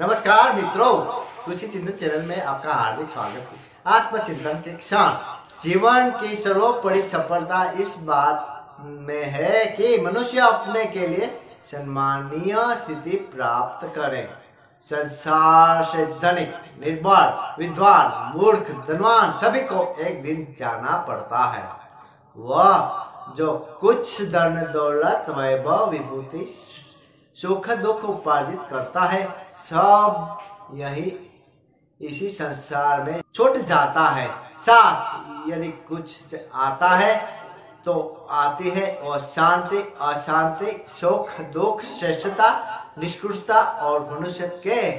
नमस्कार मित्रों कृषि चिंतन चैनल में आपका हार्दिक स्वागत है। आत्मचिंतन के क्षण, जीवन की सर्वोपरि सफलता इस बात में है कि मनुष्य अपने के लिए सम्मानीय स्थिति प्राप्त करे। संसार से धनिक निर्भर विद्वान, मूर्ख, धनवान, सभी को एक दिन जाना पड़ता है। वह जो कुछ धन, दौलत, वैभव, विभूति, सुख, दुख उपार्जित करता है सब यही इसी संसार में छूट जाता है। साथ यदि कुछ आता है तो आती है और शांति, अशांति सुख दुख, श्रेष्ठता, निष्कृष्टता और मनुष्य के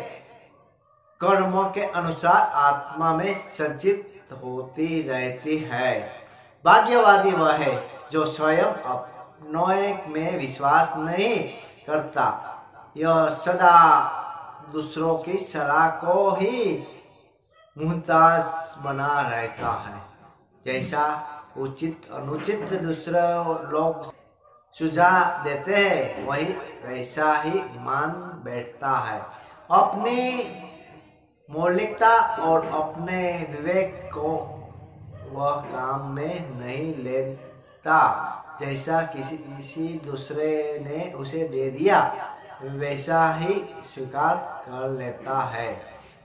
कर्मों के अनुसार आत्मा में संचित होती रहती है। भाग्यवादी वह है जो स्वयं अपनों में विश्वास नहीं करता। यह सदा दूसरों की सलाह को ही मुहताज बना रहता है। जैसा उचित, अनुचित दूसरे लोग सुझाव देते हैं, वही वैसा ही मान बैठता है। अपनी मौलिकता और अपने विवेक को वह काम में नहीं लेता। जैसा किसी किसी दूसरे ने उसे दे दिया वैसा ही स्वीकार कर लेता है।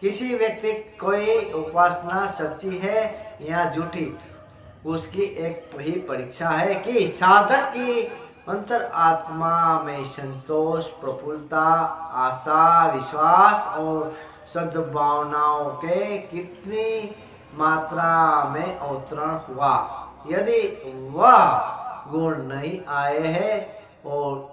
किसी व्यक्ति कोई उपासना सच्ची है या झूठी, उसकी एक ही परीक्षा है कि साधक की अंतर आत्मा में संतोष, प्रफुल्लता, आशा, विश्वास और सद्भावनाओं के कितनी मात्रा में अवतरण हुआ। यदि वह गुण नहीं आए हैं और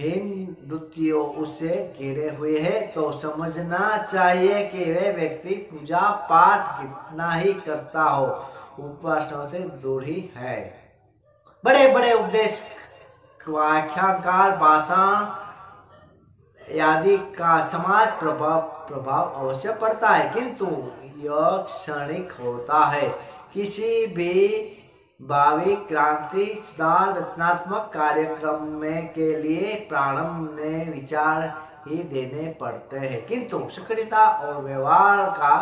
हीन नृत्यों उसे घिरे हुए हैं तो समझना चाहिए कि वे व्यक्ति पूजा पाठ कितना ही करता हो। उपासना दूर ही है। बड़े बड़े उपदेश व्याख्याकार भाषण आदि का समाज प्रभाव प्रभाव अवश्य पड़ता है, किंतु यह क्षणिक होता है। किसी भी भावी क्रांति सुधार रचनात्मक कार्यक्रम में के लिए प्रारंभ ने विचार ही देने पड़ते हैं। किंतु सक्रियता और व्यवहार का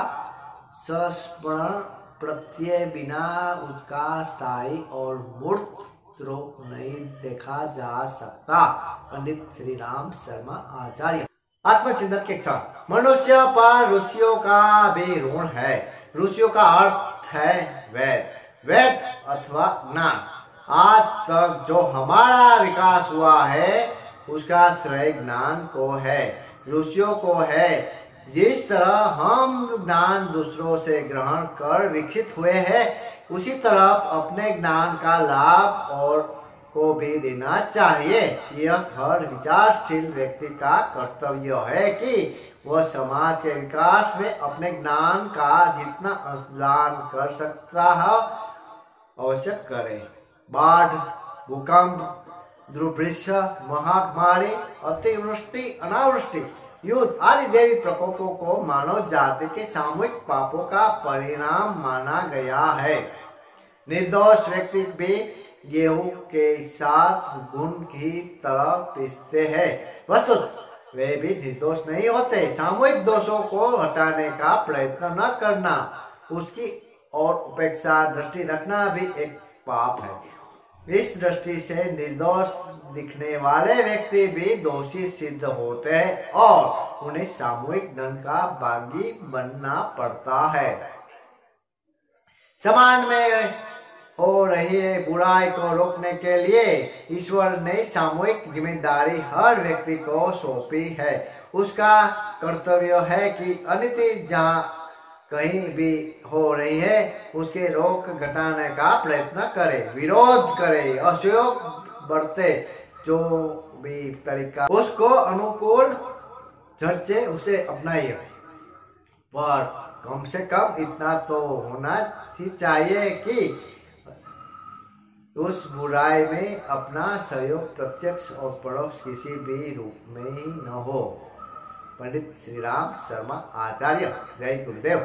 संस्मरण प्रत्यय बिना उसका स्थायी और मूर्त रूप नहीं देखा जा सकता। पंडित श्री राम शर्मा आचार्य। आत्मचिंतन के क्षण मनुष्य पर ऋषियों का भी ऋण है। ऋषियों का अर्थ है वेद वेद अथवा ज्ञान आज तक जो हमारा विकास हुआ है, उसका श्रेय ज्ञान को है, ऋषियों को है। जिस तरह हम ज्ञान दूसरों से ग्रहण कर विकसित हुए हैं, उसी तरह अपने ज्ञान का लाभ और को भी देना चाहिए। यह हर विचारशील व्यक्ति का कर्तव्य है कि वह समाज के विकास में अपने ज्ञान का जितना दान कर सकता है अवश्य करें। बाढ़, भूकंप दुर्भिक्ष महामारी, अतिवृष्टि, अनावृष्टि, युद्ध आदि देवी प्रकोपों को मानव जाति के सामूहिक पापों का परिणाम माना गया है। निर्दोष व्यक्ति भी गेहूँ के साथ गुण की तरह पीसते हैं। वस्तु वे भी निर्दोष नहीं होते। सामूहिक दोषों को हटाने का प्रयत्न न करना, उसकी और उपेक्षा दृष्टि रखना भी एक पाप है। इस दृष्टि से निर्दोष दिखने वाले व्यक्ति भी दोषी सिद्ध होते हैं और उन्हें सामूहिक दंड का बागी बनना पड़ता है। समाज में हो रही है बुराई को रोकने के लिए ईश्वर ने सामूहिक ज़िम्मेदारी हर व्यक्ति को सौंपी है। उसका कर्तव्य है कि अनिति जहाँ कहीं भी हो रही है, उसके रोक घटाने का प्रयत्न करे, विरोध करे, असहयोग बढ़ते जो भी तरीका, उसको अनुकूल चर्चे उसे अपनाइए। पर कम से कम इतना तो होना ही चाहिए कि उस बुराई में अपना सहयोग प्रत्यक्ष और परोक्ष किसी भी रूप में ही न हो। पंडित श्री राम शर्मा आचार्य जय गुरुदेव।